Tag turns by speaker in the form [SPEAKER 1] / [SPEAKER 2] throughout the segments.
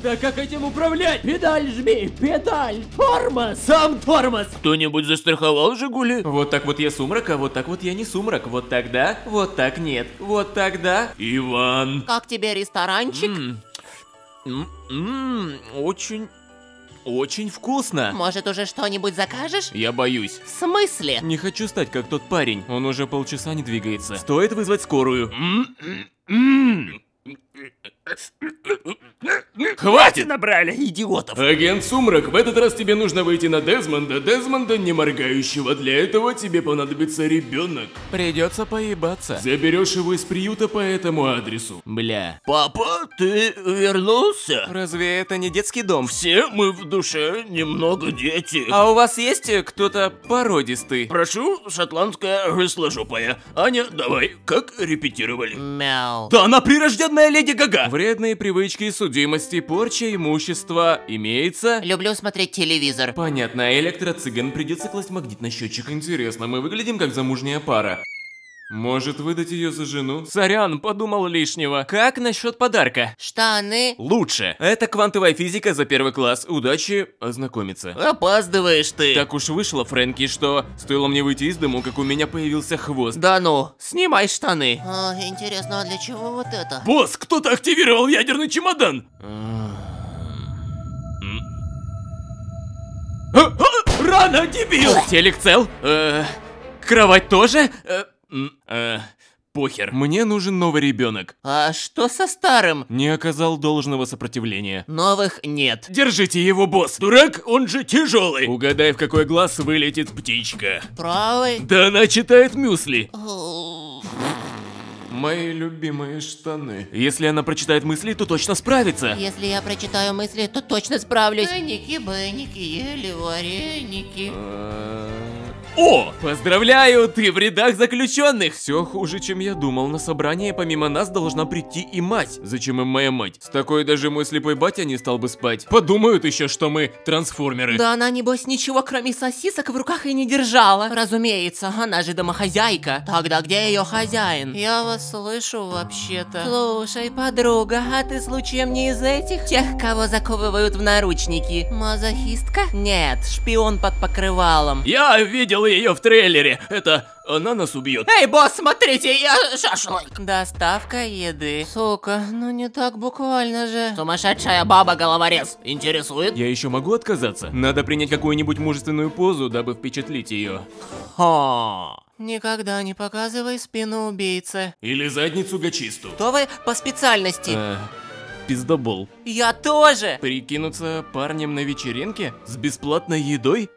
[SPEAKER 1] Да как этим управлять?
[SPEAKER 2] Педаль жми, педаль, тормоз.
[SPEAKER 1] Сам тормоз!
[SPEAKER 3] Кто-нибудь застраховал Жигули?
[SPEAKER 1] Вот так вот я сумрак, а вот так вот я не сумрак. Вот тогда, вот так нет. Вот тогда...
[SPEAKER 3] Иван.
[SPEAKER 4] Как тебе ресторанчик?
[SPEAKER 3] М, м, м, Очень, очень вкусно.
[SPEAKER 4] Может, уже что-нибудь закажешь?
[SPEAKER 3] Я боюсь.
[SPEAKER 4] В смысле?
[SPEAKER 1] Не хочу стать как тот парень. Он уже полчаса не двигается. Стоит вызвать скорую.
[SPEAKER 3] Хватит!
[SPEAKER 1] Набрали идиотов.
[SPEAKER 3] Агент Сумрак, в этот раз тебе нужно выйти на Дезмонда, Дезмонда не моргающего. Для этого тебе понадобится ребенок.
[SPEAKER 1] Придется поебаться.
[SPEAKER 3] Заберешь его из приюта по этому адресу.
[SPEAKER 1] Бля.
[SPEAKER 3] Папа, ты вернулся?
[SPEAKER 1] Разве это не детский дом?
[SPEAKER 3] Все мы в душе немного дети.
[SPEAKER 1] А у вас есть э, кто-то породистый?
[SPEAKER 3] Прошу, шотландская рысложопая. Аня, давай, как репетировали?
[SPEAKER 4] Мяу.
[SPEAKER 3] Да она прирожденная леди Гага!
[SPEAKER 1] Вредные привычки и судимости, порча имущества имеется?
[SPEAKER 4] Люблю смотреть телевизор.
[SPEAKER 1] Понятно, электроцыган придется класть магнит на счетчик. Интересно, мы выглядим как замужняя пара. Может выдать ее за жену? Сорян, подумал лишнего. Как насчет подарка?
[SPEAKER 4] Штаны.
[SPEAKER 1] Лучше. Это квантовая физика за первый класс. Удачи ознакомиться.
[SPEAKER 3] Опаздываешь ты.
[SPEAKER 1] Так уж вышло, Фрэнки, что стоило мне выйти из дому, как у меня появился хвост.
[SPEAKER 4] Да ну, снимай штаны.
[SPEAKER 2] А, интересно, а для чего вот это?
[SPEAKER 3] Босс, кто-то активировал ядерный чемодан! А, а, Рано, дебил!
[SPEAKER 1] Телек цел? Э, кровать тоже? Э, похер. Мне нужен новый ребенок.
[SPEAKER 4] А что со старым?
[SPEAKER 1] Не оказал должного сопротивления.
[SPEAKER 4] Новых нет.
[SPEAKER 1] Держите его, босс.
[SPEAKER 3] Дурак, он же тяжелый.
[SPEAKER 1] Угадай, в какой глаз вылетит птичка.
[SPEAKER 4] Правый.
[SPEAKER 3] Да она читает мюсли.
[SPEAKER 1] Мои любимые штаны. Если она прочитает мысли, то точно справится.
[SPEAKER 4] Если я прочитаю мысли, то точно справлюсь.
[SPEAKER 2] Бенники, бенники, ели вареники.
[SPEAKER 1] Э,
[SPEAKER 3] О!
[SPEAKER 1] Поздравляю, ты в рядах заключенных! Все хуже, чем я думал. На собрание помимо нас должна прийти и мать. Зачем им моя мать? С такой даже мой слепой батя не стал бы спать. Подумают еще, что мы трансформеры.
[SPEAKER 4] Да она, небось, ничего кроме сосисок в руках и не держала. Разумеется, она же домохозяйка. Тогда где ее хозяин?
[SPEAKER 2] Я вас слышу вообще-то.
[SPEAKER 4] Слушай, подруга, а ты случаем не из этих? Тех, кого заковывают в наручники.
[SPEAKER 2] Мазохистка?
[SPEAKER 4] Нет, шпион под покрывалом.
[SPEAKER 3] Я видел ее в трейлере. Это она нас убьет.
[SPEAKER 4] Эй, босс, смотрите, я шашлык.
[SPEAKER 2] Доставка еды. Сука, ну не так буквально же.
[SPEAKER 4] Сумасшедшая баба-головорез. Интересует?
[SPEAKER 1] Я еще могу отказаться? Надо принять какую-нибудь мужественную позу, дабы впечатлить ее.
[SPEAKER 4] Ха.
[SPEAKER 2] Никогда не показывай спину убийцы.
[SPEAKER 3] Или задницу гачисту.
[SPEAKER 4] Кто вы по специальности?
[SPEAKER 1] Э, пиздобол.
[SPEAKER 4] Я тоже.
[SPEAKER 1] Прикинуться парнем на вечеринке? С бесплатной едой?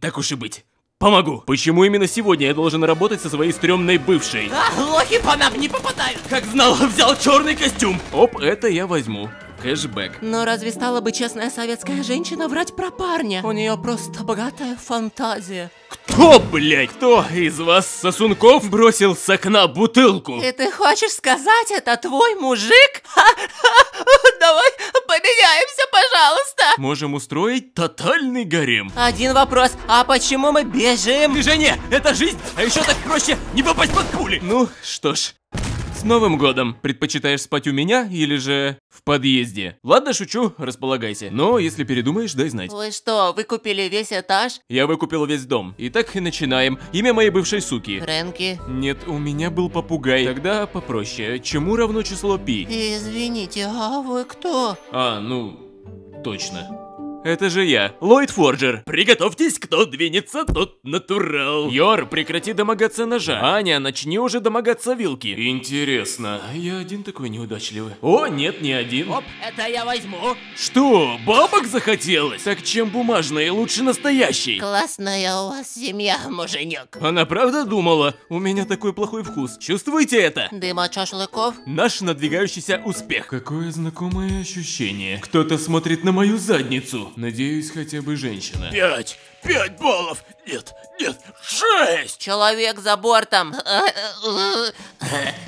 [SPEAKER 3] Так уж и быть. Помогу.
[SPEAKER 1] Почему именно сегодня я должен работать со своей стрёмной бывшей?
[SPEAKER 4] А, лохи по нам не попадают.
[SPEAKER 3] Как знал, взял черный костюм.
[SPEAKER 1] Оп, это я возьму. Кэшбэк.
[SPEAKER 4] Но разве стала бы честная советская женщина врать про парня? У нее просто богатая фантазия.
[SPEAKER 3] Кто, блядь, кто из вас, сосунков, бросил с окна бутылку?
[SPEAKER 4] И ты хочешь сказать, это твой мужик? Давай поменяемся, пожалуйста.
[SPEAKER 1] Можем устроить
[SPEAKER 3] Тотальный гарем.
[SPEAKER 4] Один вопрос, а почему мы бежим?
[SPEAKER 3] Движение, это жизнь, а еще так проще не попасть под пули.
[SPEAKER 1] Ну, что ж. Новым годом! Предпочитаешь спать у меня или же в подъезде? Ладно, шучу, располагайся. Но если передумаешь, дай знать.
[SPEAKER 4] Вы что, выкупили весь этаж?
[SPEAKER 1] Я выкупил весь дом. Итак, и начинаем. Имя моей бывшей суки.
[SPEAKER 2] Фрэнки.
[SPEAKER 1] Нет, у меня был попугай. Тогда попроще. Чему равно число пи?
[SPEAKER 2] Извините, а вы кто?
[SPEAKER 1] А, ну, точно. Это же я, Ллойд Форджер.
[SPEAKER 3] Приготовьтесь, кто двинется, тот натурал.
[SPEAKER 1] Йор, прекрати домогаться ножа. Аня, начни уже домогаться вилки. Интересно, я один такой неудачливый. О, нет, не один.
[SPEAKER 4] Оп, это я возьму.
[SPEAKER 3] Что, бабок захотелось?
[SPEAKER 1] Так чем бумажный, лучше настоящий.
[SPEAKER 2] Классная у вас семья, муженек.
[SPEAKER 1] Она правда думала? У меня такой плохой вкус. Чувствуете это?
[SPEAKER 2] Дым от шашлыков?
[SPEAKER 1] Наш надвигающийся успех. Какое знакомое ощущение. Кто-то смотрит на мою задницу. Надеюсь, хотя бы женщина.
[SPEAKER 3] Пять, Пять баллов! Нет, нет, шесть!
[SPEAKER 4] Человек за бортом.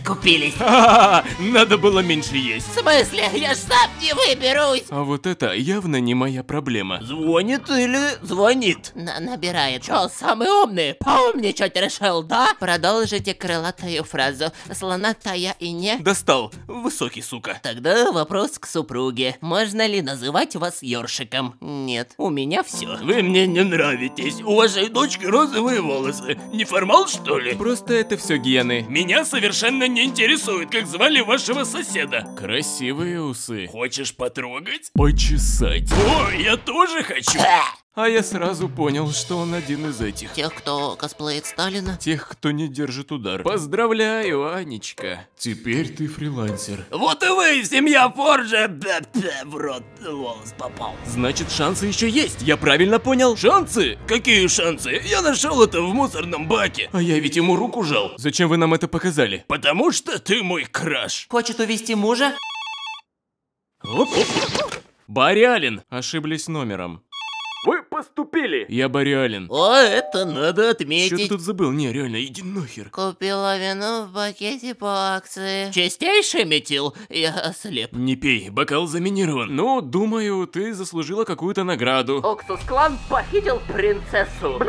[SPEAKER 2] Купились.
[SPEAKER 1] Ха-ха-ха, надо было меньше есть.
[SPEAKER 2] В смысле? Я ж сам не выберусь.
[SPEAKER 1] А вот это явно не моя проблема.
[SPEAKER 3] Звонит или звонит?
[SPEAKER 2] На набирает. Чё, самый умный? Поумничать решил, да?
[SPEAKER 4] Продолжите крылатую фразу. Слонатая и не.
[SPEAKER 1] Достал. Высокий, сука.
[SPEAKER 2] Тогда вопрос к супруге. Можно ли называть вас ёршиком?
[SPEAKER 4] Нет, у меня все.
[SPEAKER 3] Вы мне не нравитесь. У вашей дочки розовые волосы. Неформал, что ли?
[SPEAKER 1] Просто это все гены.
[SPEAKER 3] Меня совершенно не интересует, как звали вашего соседа.
[SPEAKER 1] Красивые усы.
[SPEAKER 3] Хочешь потрогать?
[SPEAKER 1] Почесать.
[SPEAKER 3] О, я тоже хочу.
[SPEAKER 1] А я сразу понял, что он один из этих.
[SPEAKER 4] Тех, кто косплеит Сталина.
[SPEAKER 1] Тех, кто не держит удар. Поздравляю, Анечка. Теперь ты фрилансер.
[SPEAKER 3] Вот и вы, семья да, в рот волос попал.
[SPEAKER 1] Значит, шансы еще есть. Я правильно понял?
[SPEAKER 3] Шансы? Какие шансы? Я нашел это в мусорном баке. А я ведь ему руку жал.
[SPEAKER 1] Зачем вы нам это показали?
[SPEAKER 3] Потому что ты мой краш.
[SPEAKER 4] Хочет увести мужа?
[SPEAKER 3] Оп, оп.
[SPEAKER 1] Барри Аллен. Ошиблись номером.
[SPEAKER 3] Поступили.
[SPEAKER 1] Я Барри Аллен.
[SPEAKER 2] О, это надо
[SPEAKER 1] Что ты
[SPEAKER 2] отметить.
[SPEAKER 1] тут забыл? Не, реально, иди нахер.
[SPEAKER 4] Купила вино в пакете по акции.
[SPEAKER 2] Чистейший метил. Я ослеп.
[SPEAKER 1] Не пей, бокал заминирован. Ну, думаю, ты заслужила какую-то награду.
[SPEAKER 2] Оксус Клан похитил принцессу.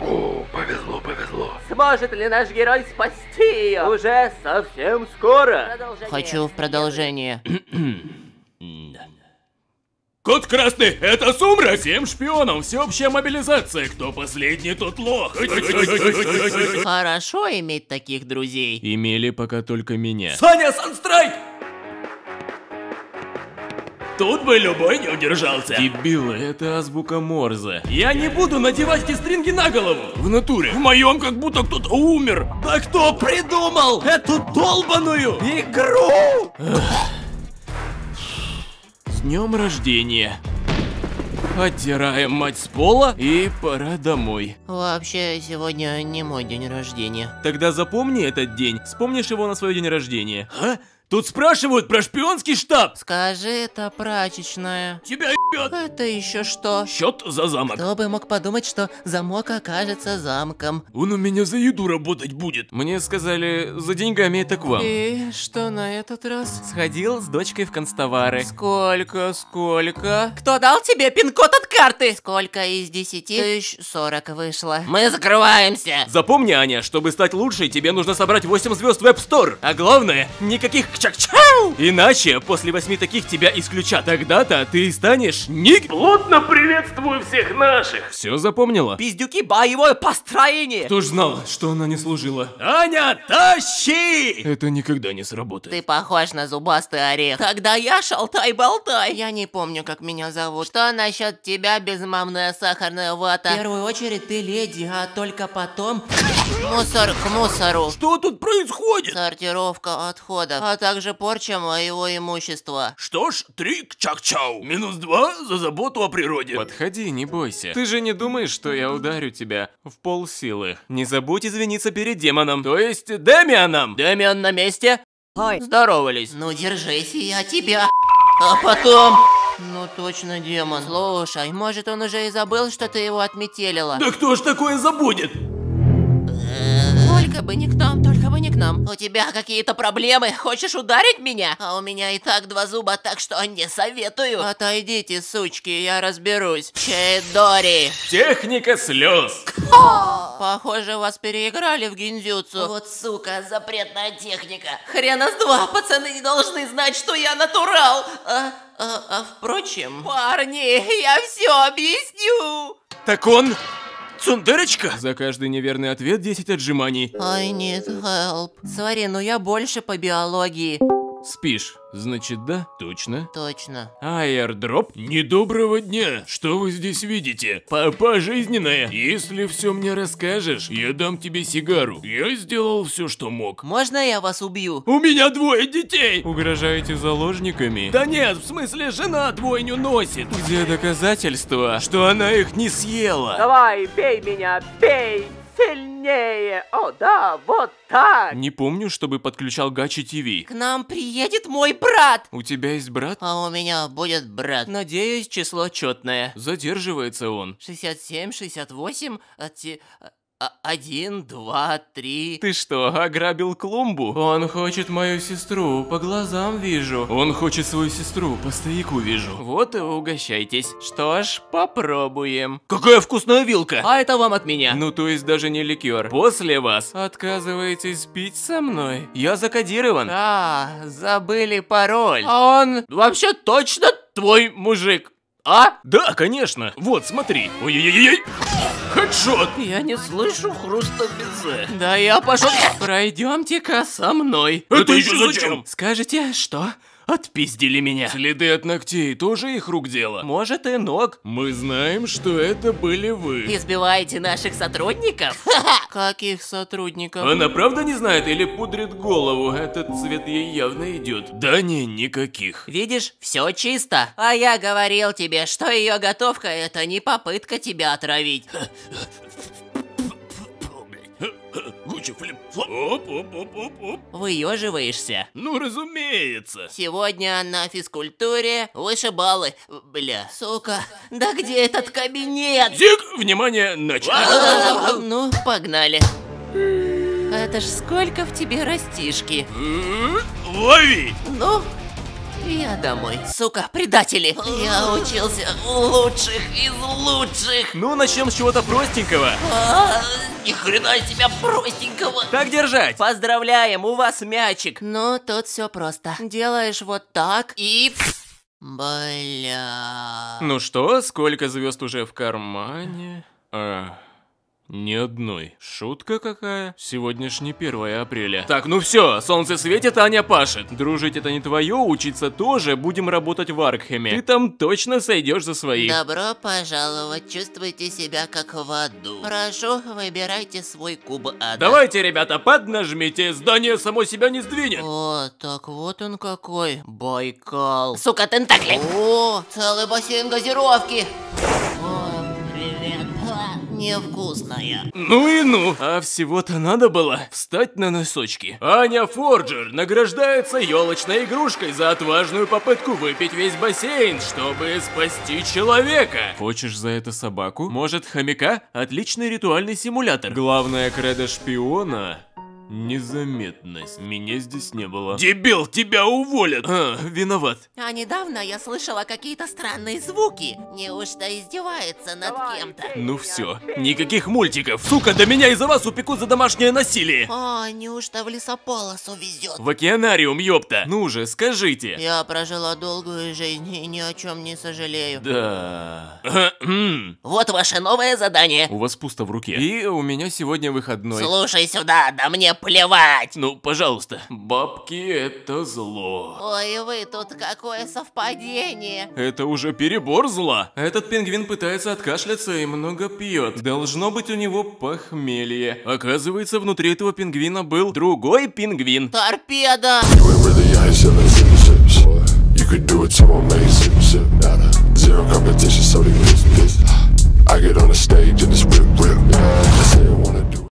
[SPEAKER 3] О, повезло, повезло.
[SPEAKER 2] Сможет ли наш герой спасти ее? Уже совсем скоро.
[SPEAKER 4] Хочу в продолжение.
[SPEAKER 3] Код красный, это сумрак! Всем шпионам всеобщая мобилизация. Кто последний, тот лох.
[SPEAKER 4] Хорошо иметь таких друзей.
[SPEAKER 1] Имели пока только меня.
[SPEAKER 3] Саня, Санстрайк! Тут бы любой не удержался.
[SPEAKER 1] Дебилы, это азбука Морзе.
[SPEAKER 3] Я не буду надевать эти стринги на голову. В натуре. В моем как будто кто-то умер. Да кто придумал эту долбаную игру?
[SPEAKER 1] С днем рождения. Оттираем мать с пола и пора домой.
[SPEAKER 4] Вообще, сегодня не мой день рождения.
[SPEAKER 1] Тогда запомни этот день. Вспомнишь его на свой день рождения.
[SPEAKER 3] А? Тут спрашивают про шпионский штаб.
[SPEAKER 4] Скажи, это прачечная.
[SPEAKER 3] Тебя ебет.
[SPEAKER 4] Это еще что?
[SPEAKER 3] Счет за замок.
[SPEAKER 4] Кто бы мог подумать, что замок окажется замком.
[SPEAKER 3] Он у меня за еду работать будет.
[SPEAKER 1] Мне сказали, за деньгами это к вам.
[SPEAKER 4] И что на этот раз?
[SPEAKER 1] Сходил с дочкой в констовары.
[SPEAKER 4] Сколько, сколько? Кто дал тебе пин-код от карты? Сколько из десяти? Тысяч сорок вышло.
[SPEAKER 2] Мы закрываемся.
[SPEAKER 1] Запомни, Аня, чтобы стать лучшей, тебе нужно собрать 8 звезд в App Store. А главное, никаких check, check. Иначе после восьми таких тебя исключат. Тогда-то ты станешь ник...
[SPEAKER 3] Плотно приветствую всех наших.
[SPEAKER 1] Все запомнила?
[SPEAKER 4] Пиздюки, боевое построение!
[SPEAKER 1] Кто ж знал, что она не служила?
[SPEAKER 3] Аня, тащи!
[SPEAKER 1] Это никогда не сработает.
[SPEAKER 4] Ты похож на зубастый орех. Когда я шалтай-болтай. Я не помню, как меня зовут. Что насчет тебя, безмамная сахарная вата? В первую очередь ты леди, а только потом... Мусор к мусору.
[SPEAKER 3] Что тут происходит?
[SPEAKER 4] Сортировка отходов, а также порча моего имущества.
[SPEAKER 3] Что ж, три к чак-чау. Минус два за заботу о природе.
[SPEAKER 1] Подходи, не бойся. Ты же не думаешь, что я ударю тебя в полсилы. Не забудь извиниться перед демоном, то есть Демианом.
[SPEAKER 2] Дэмиан на месте?
[SPEAKER 4] Ой,
[SPEAKER 2] Здоровались.
[SPEAKER 4] ну держись, и я тебя. А потом... Ну точно, демон. Слушай, может он уже и забыл, что ты его отметелила?
[SPEAKER 3] Да кто ж такое забудет?
[SPEAKER 4] Только бы не к нам, только бы не к нам. У тебя какие-то проблемы? Хочешь ударить меня? А у меня и так два зуба, так что не советую. Отойдите, сучки, я разберусь. Чейдори.
[SPEAKER 3] Техника слез.
[SPEAKER 4] Похоже, вас переиграли в гиндзюцу.
[SPEAKER 2] Вот сука, запретная техника.
[SPEAKER 4] Хрена с два, пацаны не должны знать, что я натурал. А, а, а впрочем... Парни, я все объясню.
[SPEAKER 1] Так он...
[SPEAKER 3] Цундерочка?
[SPEAKER 1] За каждый неверный ответ 10 отжиманий.
[SPEAKER 4] I need help. Смотри, ну я больше по биологии.
[SPEAKER 1] Спишь, значит да? Точно.
[SPEAKER 4] Точно.
[SPEAKER 1] Аирдроп?
[SPEAKER 3] Недоброго дня. Что вы здесь видите? Папа жизненная. Если все мне расскажешь, я дам тебе сигару. Я сделал все, что мог.
[SPEAKER 4] Можно я вас убью?
[SPEAKER 3] У меня двое детей.
[SPEAKER 1] Угрожаете заложниками?
[SPEAKER 3] Да нет, в смысле, жена двойню носит.
[SPEAKER 1] Где доказательства, что она их не съела?
[SPEAKER 2] Давай, бей меня, бей. Сильнее. О, да, вот так.
[SPEAKER 1] Не помню, чтобы подключал Гачи ТВ.
[SPEAKER 4] К нам приедет мой брат.
[SPEAKER 1] У тебя есть брат?
[SPEAKER 4] А у меня будет брат. Надеюсь, число четное.
[SPEAKER 1] Задерживается он.
[SPEAKER 4] 67, 68, отти- а- один, два, три.
[SPEAKER 1] Ты что, ограбил клумбу? Он хочет мою сестру, по глазам вижу. Он хочет свою сестру, по стояку вижу. Вот и угощайтесь. Что ж, попробуем.
[SPEAKER 3] Какая вкусная вилка!
[SPEAKER 4] А это вам от меня.
[SPEAKER 1] Ну, то есть даже не ликер. После вас отказываетесь пить со мной. Я закодирован.
[SPEAKER 4] А, забыли пароль.
[SPEAKER 1] А он...
[SPEAKER 3] Вообще точно твой мужик. А?
[SPEAKER 1] Да, конечно. Вот, смотри. Ой-ой-ой.
[SPEAKER 3] Хедшот!
[SPEAKER 4] Я не слышу хруста безе. Да я пошел. Пройдемте-ка со мной.
[SPEAKER 3] Это еще зачем?
[SPEAKER 4] Скажете, что? Отпиздили меня.
[SPEAKER 1] Следы от ногтей тоже их рук дело.
[SPEAKER 4] Может и ног.
[SPEAKER 1] Мы знаем, что это были вы.
[SPEAKER 4] Избиваете наших сотрудников? Каких сотрудников?
[SPEAKER 1] Она правда не знает или пудрит голову? Этот цвет ей явно идет. Да не, никаких.
[SPEAKER 4] Видишь, все чисто. А я говорил тебе, что ее готовка это не попытка тебя отравить.
[SPEAKER 3] Гуччи, флип, флоп. Оп, оп, оп, оп, оп.
[SPEAKER 4] Выеживаешься.
[SPEAKER 3] Ну, разумеется.
[SPEAKER 4] Сегодня на физкультуре вышибалы. Бля, сука, да где этот кабинет?
[SPEAKER 3] Зиг, внимание, начали.
[SPEAKER 4] Ну, погнали. Это ж сколько в тебе растишки?
[SPEAKER 3] Лови!
[SPEAKER 4] Ну, я домой. Сука, предатели. Я учился у лучших из лучших.
[SPEAKER 1] Ну, начнем с чего-то простенького.
[SPEAKER 4] А, ни хрена себя простенького.
[SPEAKER 1] Так держать.
[SPEAKER 4] Поздравляем, у вас мячик. Ну, тут все просто. Делаешь вот так и... Бля...
[SPEAKER 1] Ну что, сколько звезд уже в кармане? А, ни одной. Шутка какая? Сегодня ж не 1 апреля. Так, ну все, солнце светит, Аня пашет. Дружить это не твое, учиться тоже, будем работать в Аркхеме. Ты там точно сойдешь за своих.
[SPEAKER 4] Добро пожаловать, чувствуйте себя как в аду. Прошу, выбирайте свой куб ада.
[SPEAKER 3] Давайте, ребята, поднажмите, здание само себя не сдвинет.
[SPEAKER 4] О, так вот он какой. Байкал. Сука, тентакли. О, целый бассейн газировки. Невкусная.
[SPEAKER 1] Ну и ну. А всего-то надо было встать на носочки.
[SPEAKER 3] Аня Форджер награждается елочной игрушкой за отважную попытку выпить весь бассейн, чтобы спасти человека.
[SPEAKER 1] Хочешь за это собаку? Может, хомяка? Отличный ритуальный симулятор. Главное кредо шпиона – незаметность. Меня здесь не было.
[SPEAKER 3] Дебил, тебя уволят.
[SPEAKER 1] А, виноват.
[SPEAKER 4] А недавно я слышала какие-то странные звуки. Неужто издевается над кем-то?
[SPEAKER 1] Ну все.
[SPEAKER 3] Никаких мультиков. Сука, да меня из-за вас упекут за домашнее насилие.
[SPEAKER 4] О, неужто в лесополосу везет?
[SPEAKER 3] В океанариум, ёпта.
[SPEAKER 1] Ну же, скажите.
[SPEAKER 4] Я прожила долгую жизнь и ни о чем не сожалею.
[SPEAKER 1] Да.
[SPEAKER 4] Вот ваше новое задание.
[SPEAKER 1] У вас пусто в руке. И у меня сегодня выходной.
[SPEAKER 4] Слушай сюда, да мне плевать.
[SPEAKER 3] Ну, пожалуйста.
[SPEAKER 1] Бабки это зло.
[SPEAKER 4] Ой, вы тут какое совпадение.
[SPEAKER 1] Это уже перебор зла. Этот пингвин пытается откашляться и много пьет. Должно быть у него похмелье. Оказывается, внутри этого пингвина был другой пингвин.
[SPEAKER 4] Торпеда.
[SPEAKER 5] I get on the stage and it's rip, rip.